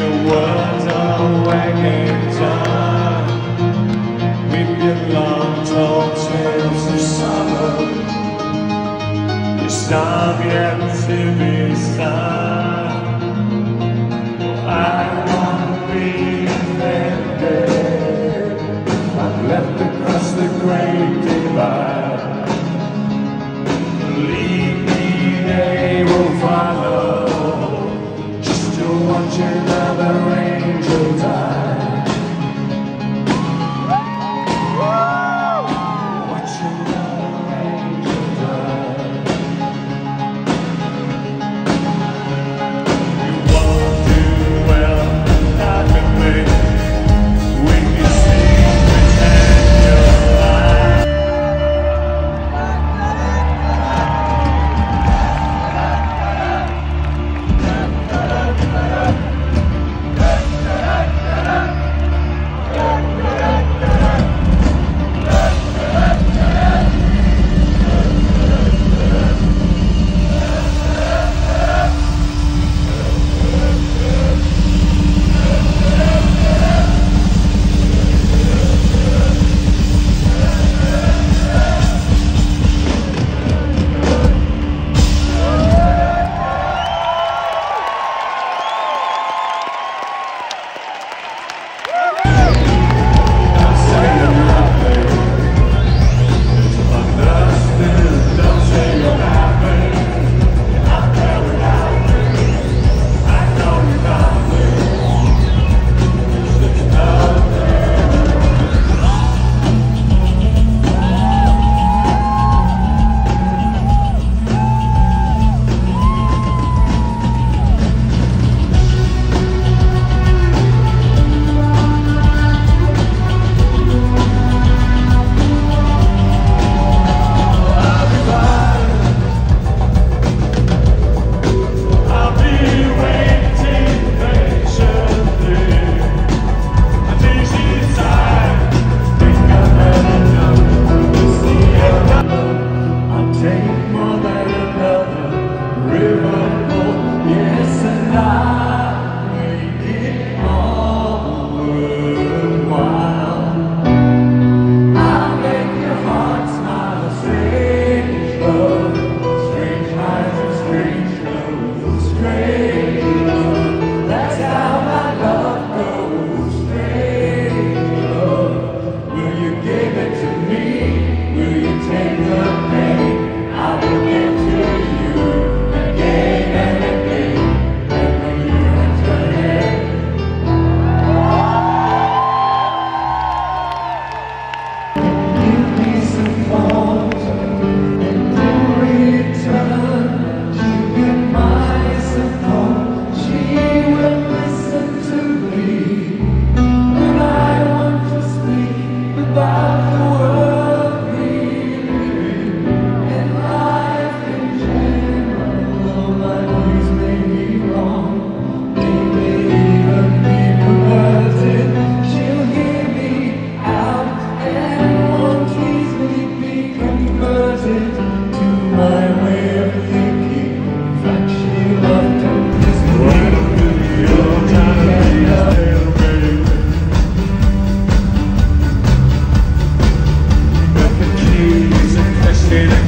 The words on wagging We've been long told since the summer The Soviet civil sun well, I won't be offended. I've left across the great divide.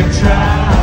could try.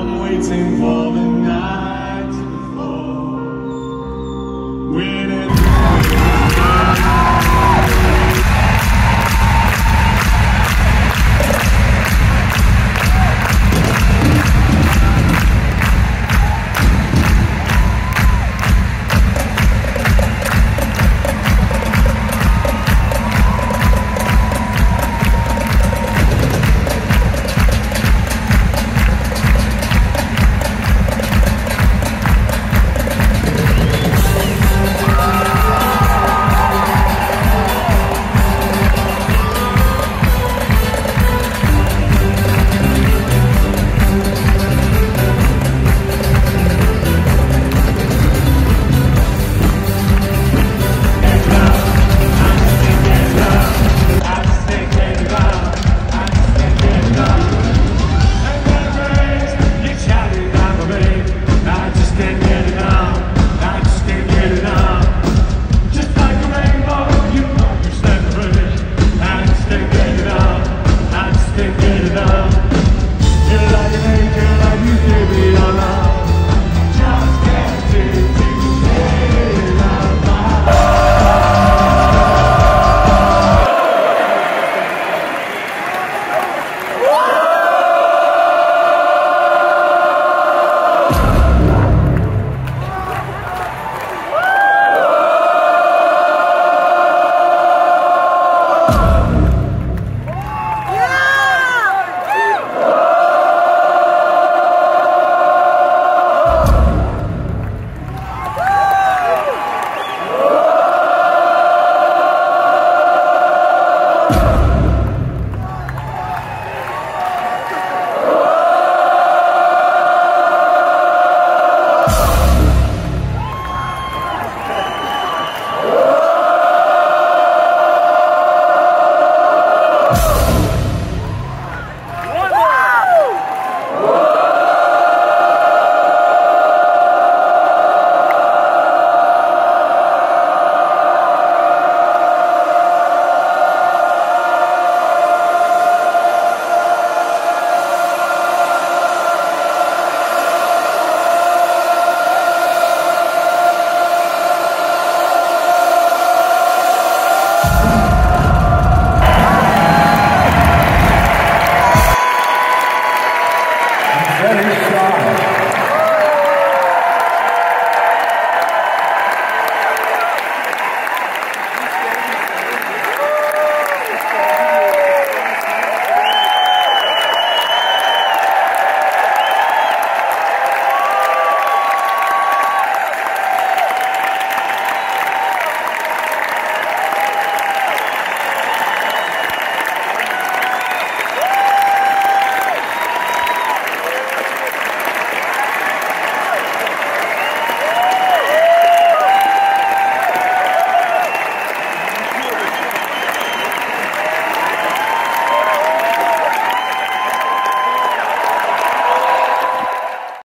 I'm waiting for the